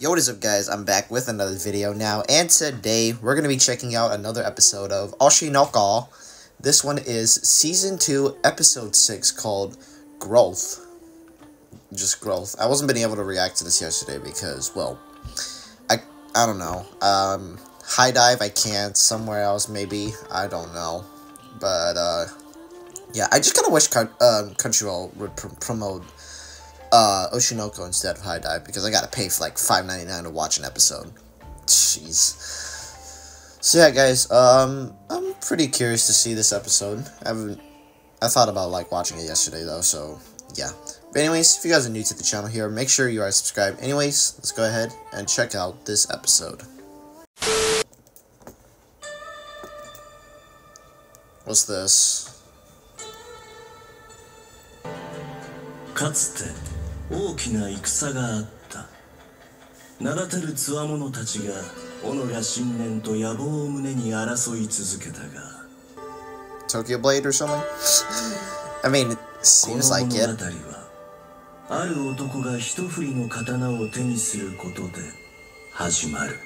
Yo, what is up guys? I'm back with another video now, and today we're going to be checking out another episode of Oshi no Ka. This one is Season 2, Episode 6, called Growth. Just Growth. I wasn't being able to react to this yesterday because, well, I, I don't know. Um, high dive, I can't. Somewhere else, maybe. I don't know. But, uh, yeah, I just kind of wish uh, Crunchyroll would pr promote uh, Oshinoko instead of HIDIVE because I gotta pay for like five ninety nine to watch an episode. Jeez. So yeah, guys, um, I'm pretty curious to see this episode. I haven't, I thought about like watching it yesterday though, so yeah. But anyways, if you guys are new to the channel here, make sure you are subscribed. Anyways, let's go ahead and check out this episode. What's this? かつて 大きな戦があった名だたるつわものたちが己が信念と野望を胸に争い続けたが Tokyo Blade or something? I mean, it この seems 物 like 語 it. はある男が一振りの刀を手にすることで始まる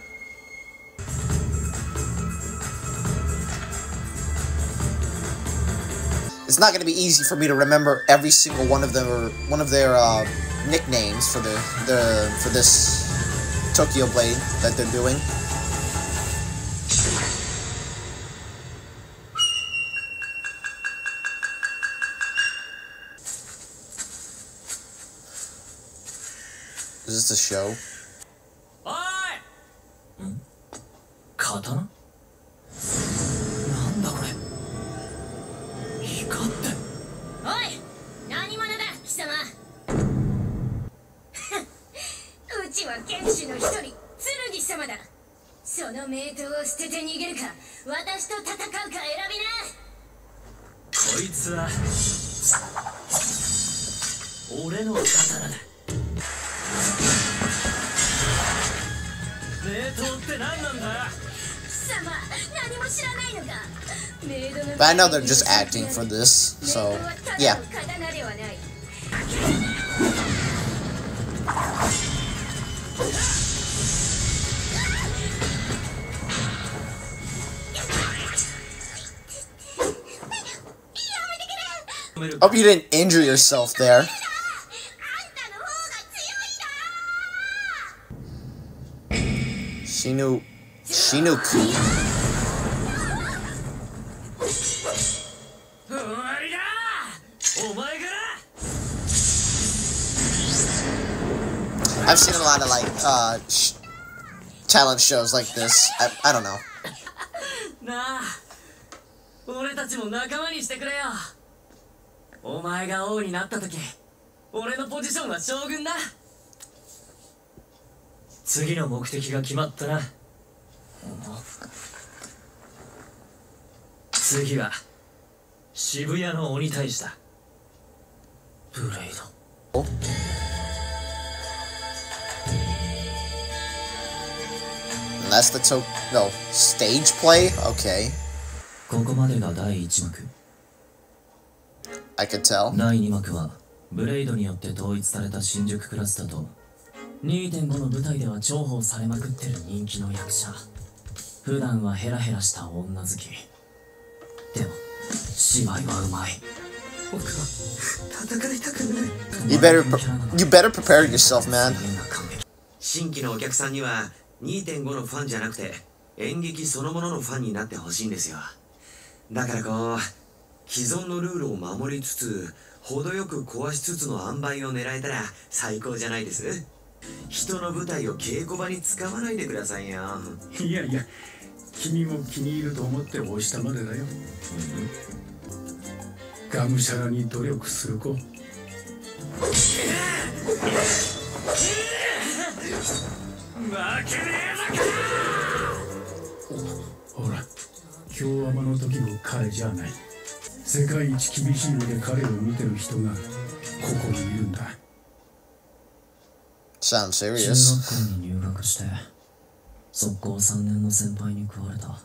It's not gonna be easy for me to remember every single one of them or one of their uh, nicknames for the the for this Tokyo Blade that they're doing. Is this a show? 剣士の一人剣様だ。その名刀を捨てて逃げるか私と戦うか選びな。こいつは俺の刀だ。名刀って何なんだ？But I know they're just acting for this, so yeah. Hope you didn't injure yourself there. Shinu... Shinuku? I've seen a lot of like uh, sh talent shows like this. I, I don't know. お前が王になった時俺のポジションは将軍だ。次の目的が決まったな。次は渋谷の鬼大使だ。ブレイド. Okay, ここまでが第1幕 I could tell. 第2幕はブレイドによって統一された新宿クラスターと2.5の舞台では重宝されまくってる人気の役者。普段はヘラヘラした女好き。でも芝居はうまい。僕は戦いたくない。You better you better prepare yourself, man. 新規のお客さんには2.5のファンじゃなくて演劇そのもののファンになってほしいんですよ。だからこう既存のルールを守りつつ程よく壊しつつの塩梅を狙えたら最高じゃないです？人の舞台を稽古場に使わないでくださいよ。いやいや君も気に入ると思って押したまでだよ、がむしゃらに努力する子。ほら京アマの時の彼じゃない世界一厳しい目で彼を見てる人がここにいるんだ。Sounds 中 serious. 学校に入学して速攻3年の先輩に食われた。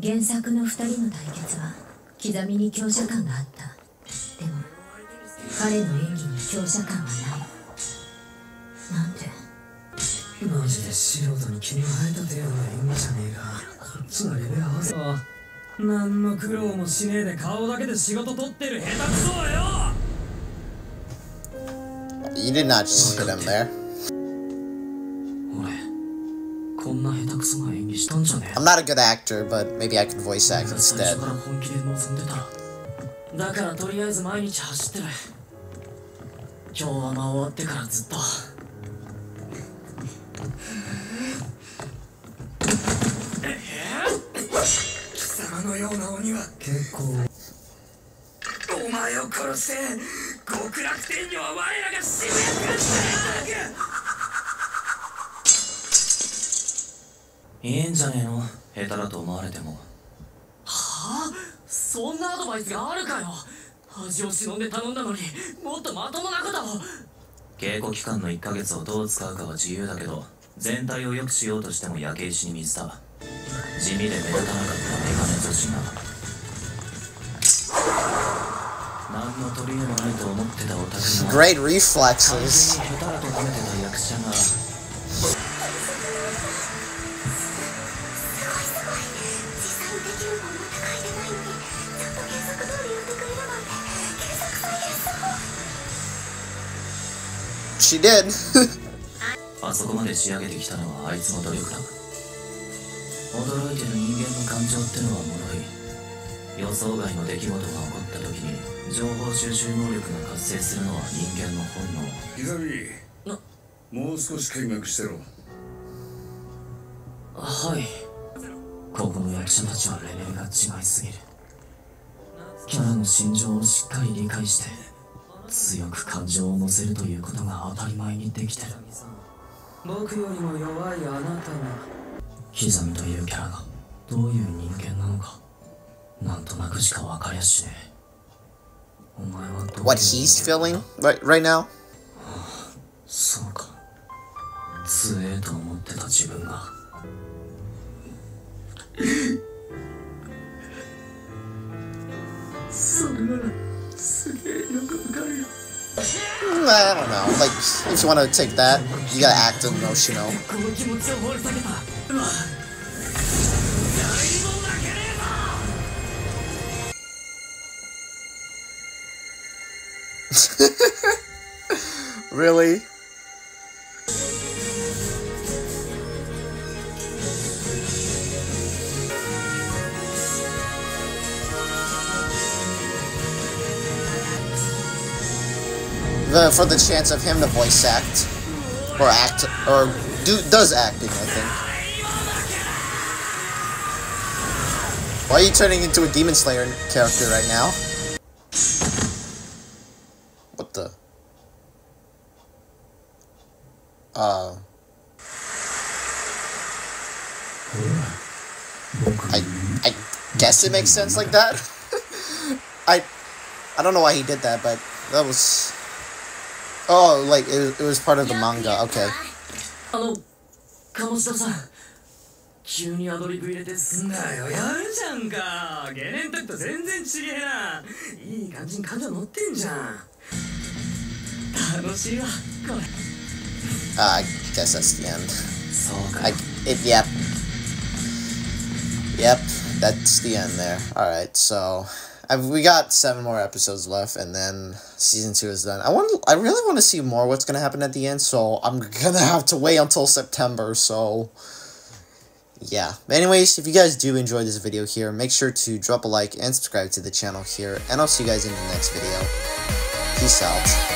原作の2人の対決は刻みに強者感があった。でも彼の演技に強者感はない。なんで？マジで素人にた程度の演技じゃねえか。こっちがレベル合わせは何の苦労もしねえで顔だけで仕事取ってる下手くそはよ You did not just hit him there. 俺こんな下手くそな演技したんじゃねえ I'm not a good actor, but maybe I can voice act 最 instead. 初から本気で望んでたらだからとりあえず毎日走ってる今日は間終わってからずっとのような鬼は結構お前を殺して極楽天女は我らが締めくっていいんじゃねえの下手だと思われてもはあそんなアドバイスがあるかよ。恥を忍んで頼んだのにもっとまともなことを稽古期間の1ヶ月をどう使うかは自由だけど全体を良くしようとしても焼け石に水だ。地味で目立たなかったメガネ女子が何の取り柄もないと思ってたオタクが Great 下手だと褒めてた役者が.あそこまで仕上げてきたのはあいつの努力だ驚いてる人間の感情ってのは脆い予想外の出来事が起こった時に情報収集能力が活性するのは人間の本能。刻みなもう少し見学してろ。はい。ここの役者たちはレベルが違いすぎる。キャラの心情をしっかり理解して強く感情を乗せるということが当たり前にできてる。僕よりも弱いあなたが刻みというキャラがどういう人間なのかなんとなくしか分かりゃしね。えお前はどういう What he's feeling right right now? そうか。強えと思ってた自分が。それならすげえよくわかるよ。Mm, Mm, I don't know. Like, if you want to take that, you gotta act emotional. Really? For the chance of him to voice act or act or do does acting, I think. Why are you turning into a Demon Slayer character right now? What the? Uh, I I guess it makes sense like that. I I don't know why he did that, but that was oh like it, it was part of the manga. Okay. あの鴨志田さん急にアドリブ入れてすんだよやるじゃんかゲネン時と全然ちげえないい感じに感情乗ってんじゃん楽しいわこれ Uh, I guess that's the end. そうか I it yep. Yep, that's the end there. All right, so i we got seven more episodes left, and then season two is done. I want, I really want to see more what's gonna happen at the end, so I'm gonna have to wait until September. So yeah. Anyways, if you guys do enjoy this video here, make sure to drop a like and subscribe to the channel here, and I'll see you guys in the next video. Peace out.